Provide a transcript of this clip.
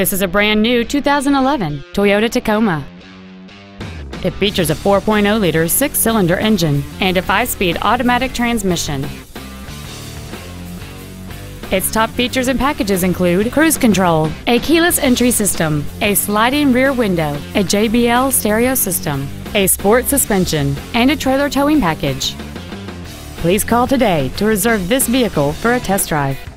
This is a brand new 2011 Toyota Tacoma. It features a 4.0-liter six-cylinder engine and a five-speed automatic transmission. Its top features and packages include cruise control, a keyless entry system, a sliding rear window, a JBL stereo system, a sport suspension, and a trailer towing package. Please call today to reserve this vehicle for a test drive.